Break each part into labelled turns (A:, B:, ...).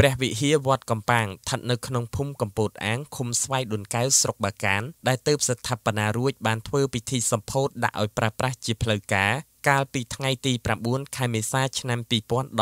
A: ព្រះវិហារវត្តកំប៉ាងស្ថិតនៅក្នុងភូមិកំពតអាងឃុំស្វាយដុនកែវស្រុកបាកានដែលទើបស្ថាបនារួចបានធ្វើពិធីសម្ពោធដាក់ឲ្យប្រើប្រាស់ជាផ្លូវការកាលពីថ្ងៃទី9ខែមេសាឆ្នាំ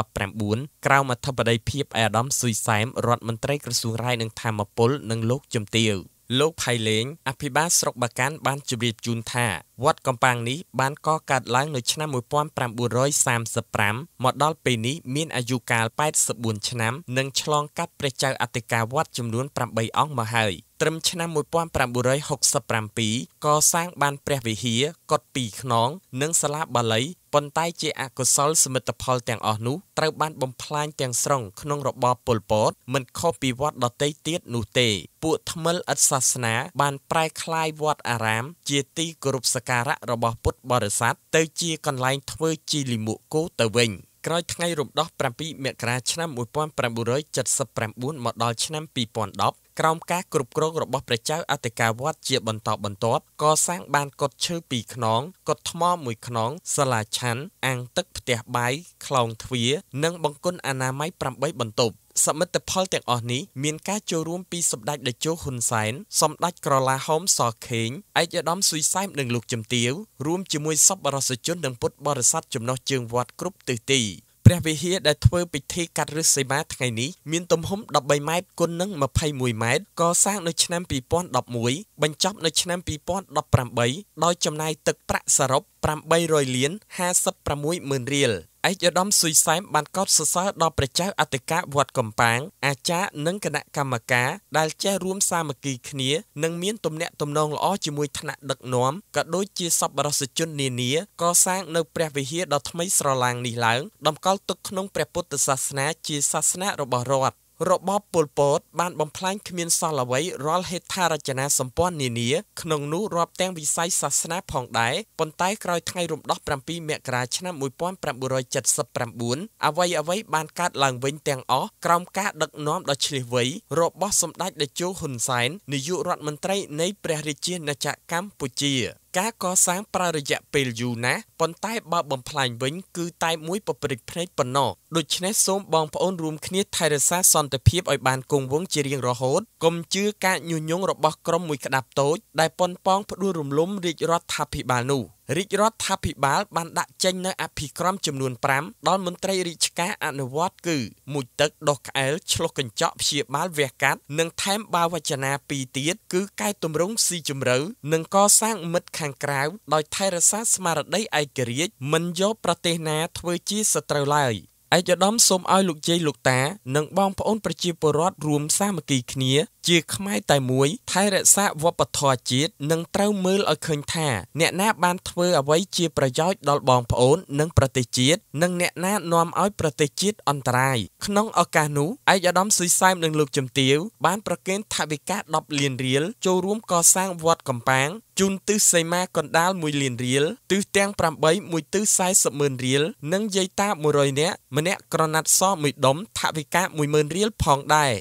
A: 2019ក្រោមអធិបតីភាពអាដាមស៊ុយសែមរដ្ឋមន្ត្រីក្រសួងរាយនឹងធម្មពលនិងលោកជំទាវលោកផៃលេងអភិបាលស្រុកបាកានបានជម្រាបជូនថាវត្តកំប៉ាងនេះបានកកើតឡើងនៅឆ្នាំ1935មកដល់ពេលនេះមានអាយុកាល84ឆ្នាំនិងឆ្លងកាត់ព្រះចៅអធិការវត្តចំនួន8អង្គមកហើយត្រឹមឆ្នាំ1967កសាងបានព្រះវិហារកុដិពីរខ្នង និងសាលាបាលីប៉ុន្តែជាអកុសលសមិទ្ធផលទាំងអស់នោះត្រូវបានបំផ្លាញទាំងស្រុងក្នុងរបបប៉ុលពតមិនខុសពីវត្តដទៃទៀតនោះទេ ពួកថ្មិលឥតសាសនាបានប្រែក្លាយវត្តអារាម ជាទីគោរពសក្ការៈរបស់ពុទ្ធបរិស័ទទៅជាកន្លែងធ្វើជីលិមួកគោទៅវិញក្រោយថ្ងៃរំដោះ7មករាឆ្នាំ1979មកដល់ឆ្នាំ2010 ក្រោមការគ្រប់គ្រងរបស់ព្រះចៅអធិការវត្តជាបន្តបន្ទាប់កសាងបានកុដិឈើ2ខ្នងកុដិថ្ម1ខ្នងសាលាឆាន់អាងទឹកផ្ទះបាយខ្លោងទ្វារនិងបង្គន់អនាម័យ8បន្ទប់សមិទ្ធផលទាំងអស់នេះមានការចូលរួមពីសម្ដេចតេជោហ៊ុនសែនសម្ដេចក្រឡាហោមសខេងឯកឧត្តមស៊ុយសែមនិងលោកជំទាវរួមជាមួយសប្បុរសជននិងពុទ្ធបរិស័ទចំណុះជើងវត្តគ្រប់ទិសទី ព្រះវិហារដែលធ្វើពិធីកាត់ឫសសីមាថ្ងៃនេះមានទំហំ13ម៉ែត្រគុណនឹង21ម៉ែត្រកសាងនៅឆ្នាំ2011បញ្ចប់នៅឆ្នាំ2018ដោយចំណាយទឹកប្រាក់សរុប800លាន56ម៉ឺនរៀល ឯកឧត្តមស៊ុយសែមបានកោតសរសើរដល់ព្រះចៅអធិការវត្តកំប៉ាងអាចារ្យនិងគណៈកម្មការដែលចេះរួមសាមគ្គីគ្នានិងមានទំនាក់ទំនងល្អជាមួយថ្នាក់ដឹកនាំក៏ដូចជាសប្បុរសជននានាកសាងនៅព្រះវិហារដ៏ថ្មីស្រឡាងនេះឡើងតម្កល់ទុកក្នុងព្រះពុទ្ធសាសនាជាសាសនារបស់រដ្ឋ របបប៉ុលពតបានបំផ្លាញគ្មានសល់អ្វីរាល់ហេដ្ឋារចនាសម្ព័ន្ធនានាក្នុងនោះរាប់ទាំងវិស័យសាសនាផងដែរប៉ុន្តែក្រោយថ្ងៃរំដោះ7មករាឆ្នាំ1979អ្វីអ្វីបានកើតឡើងវិញទាំងអស់ក្រោមការដឹកនាំដ៏ឈ្លាសវៃរបស់សម្ដេចតេជោហ៊ុនសែននាយករដ្ឋមន្ត្រីនៃព្រះរាជាណាចក្រកម្ពុជា ការកសាងប្រើរយៈពេលយូរណាស់ប៉ុន្តែបើបំផ្លាញវិញគឺតែមួយពព្រិចភ្នែកប៉ុណ្ណោះដូច្នេះសូមបងប្អូនរួមគ្នាថែរក្សាសន្តិភាពឲ្យបានគង់វង្សជារៀងរហូតកុំជឿការញុះញង់របស់ក្រុមមួយក្តាប់តូចដែលប៉ុនប៉ងផ្ដួលរំលំរាជរដ្ឋាភិបាលនោះរាជរដ្ឋាភិបាលបានដាក់ចេញនូវអភិក្រមចំនួន5ដល់មន្ត្រីរាជការអនុវត្តគឺមួយទឹកដោះក្អែលឆ្លុះកញ្ចក់ព្យាបាលវះកាត់និងថែមបាវចនាពីរទៀតគឺកែតម្រង់ស៊ីជម្រៅនិងកសាងមិត្តខាងក្រៅដោយថែរក្សាស្មារតីឯករាជ្យមិនយកប្រទេសណាធ្វើជាសត្រូវឡើយ ឯកឧត្តមសូមឲ្យលោកយាយលោកតា និងបងប្អូនប្រជាពលរដ្ឋរួមសាមគ្គីគ្នា ជាខ្មែរតែមួយថែរក្សាវប្បធម៌ជាតិនិងត្រូវមើលឲ្យឃើញថា អ្នកណាបានធ្វើអ្វីជាប្រយោជន៍ដល់បងប្អូន និងប្រទេសជាតិនិងអ្នកណានាំឲ្យប្រទេសជាតិអន្តរាយក្នុងឱកាសនោះឯកឧត្តមស៊ុយសែមនិងលោកជំទាវបានប្រគេនថវិកា10លានរៀលចូលរួមកសាងវត្តកំប៉ាងជូនទិសសីមាកណ្ដាល1លានរៀលទិសទាំង8មួយទិស40ម៉ឺនរៀលនិងយាយតា100នាក់ម្នាក់ក្រណាត់សមួយដុំថវិកា10000រៀលផងដែរ